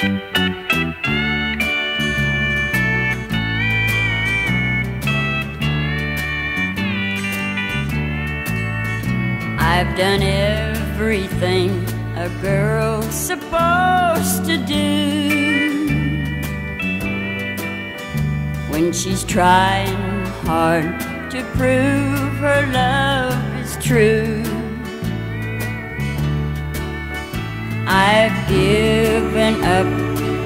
I've done everything a girl's supposed to do when she's trying hard to prove her love is true. I've given up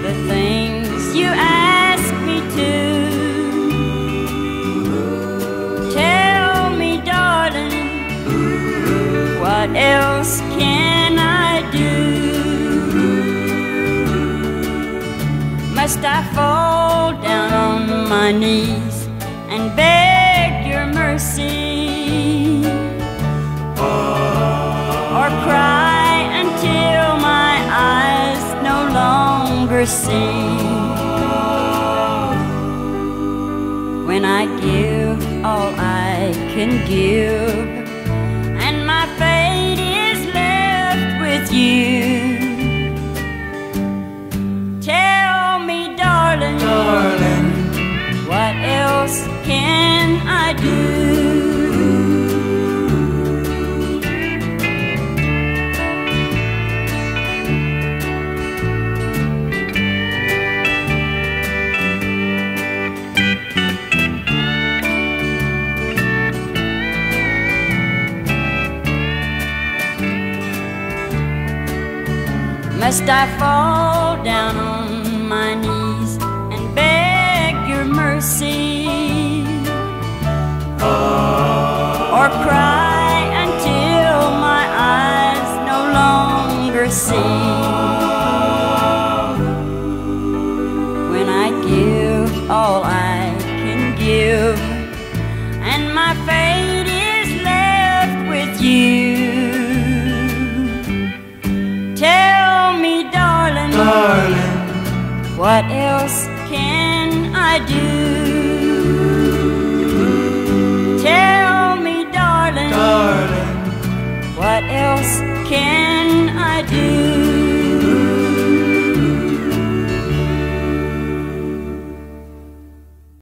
the things you ask me to. Tell me, darling, what else can I do? Must I fall down on my knees When I give all I can give, and my fate is left with you. Must I fall down on my knees and beg your mercy? Or cry until my eyes no longer see? When I give all I can give, and my fate darling, what else can I do?